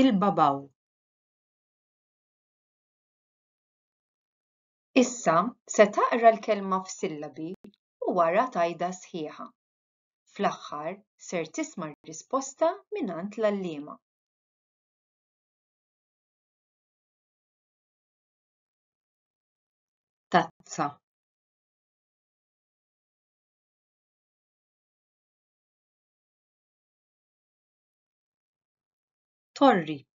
Il-babaw Issa se taqra l-kelma f'sillabi u wara tajda sħiħa. Fl-aħħar ser tisma' risposta mingħand l-allima. Tazza Torri.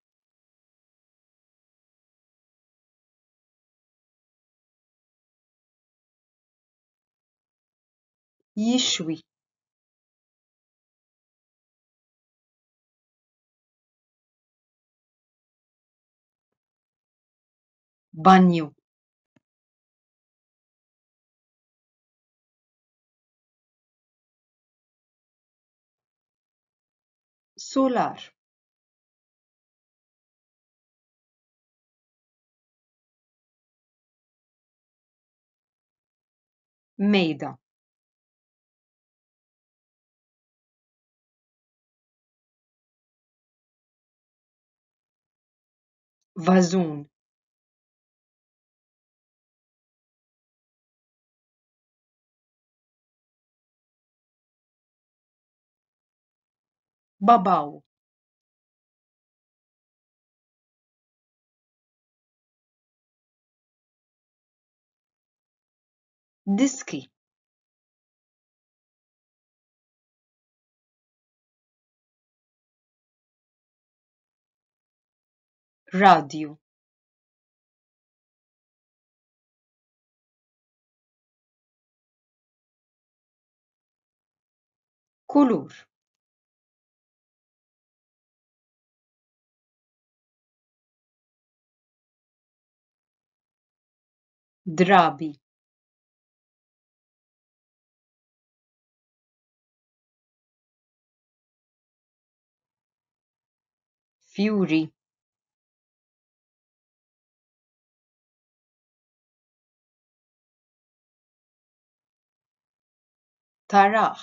Jixwi Banju Sular Meida Vazun Babau. dyski radyo kolur drabi Fjuri Taraħ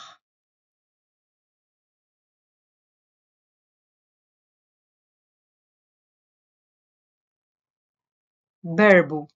Berbu